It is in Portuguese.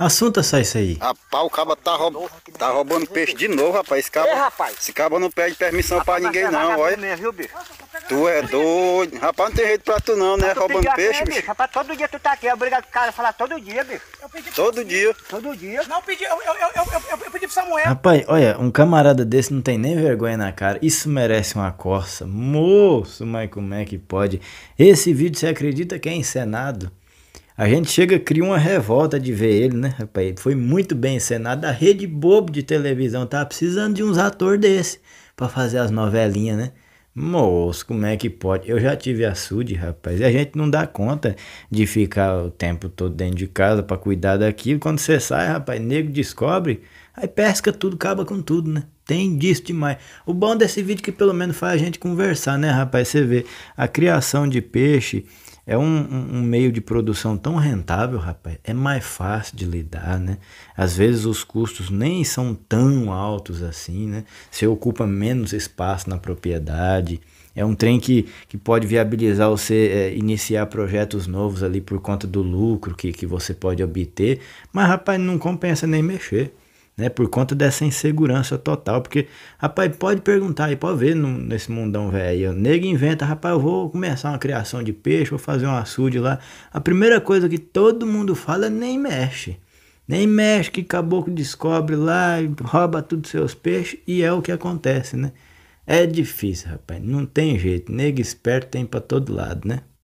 Assunto é só isso aí. Rapaz, o cabo tá, roub... tá roubando peixe de novo, rapaz. Esse cabo, Ei, rapaz. Esse cabo não pede permissão pra ninguém, não, olha. Mesmo, viu, bicho? Tu é doido. Rapaz, não tem jeito pra tu não, né? Tu Roubando peixe, aqui, bicho. Rapaz, todo dia tu tá aqui. É obrigado o cara a falar todo dia, bicho. Todo dia. Todo dia. Não, eu pedi, eu, eu, eu, eu, eu, eu pedi pro Samuel. Rapaz, olha, um camarada desse não tem nem vergonha na cara. Isso merece uma corça. Moço, mas como é que pode? Esse vídeo, você acredita que é encenado? A gente chega, cria uma revolta de ver ele, né, rapaz? Foi muito bem encenado. A rede bobo de televisão tá precisando de uns atores desse pra fazer as novelinhas, né? Moço, como é que pode? Eu já tive açude, rapaz. E a gente não dá conta de ficar o tempo todo dentro de casa pra cuidar daquilo. Quando você sai, rapaz, nego descobre, aí pesca tudo, acaba com tudo, né? Tem disso demais. O bom desse vídeo é que pelo menos faz a gente conversar, né, rapaz? Você vê, a criação de peixe é um, um, meio de produção tão rentável, rapaz. É mais fácil de lidar, né? Às vezes os custos nem são tão altos assim, né? Você ocupa menos espaço na propriedade. É um trem que, que pode viabilizar você é, iniciar projetos novos ali por conta do lucro que, que você pode obter. Mas, rapaz, não compensa nem mexer né? Por conta dessa insegurança total. Porque, rapaz, pode perguntar aí, pode ver no, nesse mundão velho. O nego inventa, rapaz, eu vou começar uma criação de peixe, vou fazer um açude lá. A primeira coisa que todo mundo fala é nem mexe. Nem mexe, que caboclo descobre lá e rouba tudo seus peixes. E é o que acontece, né? É difícil, rapaz. Não tem jeito. Nego esperto tem pra todo lado, né?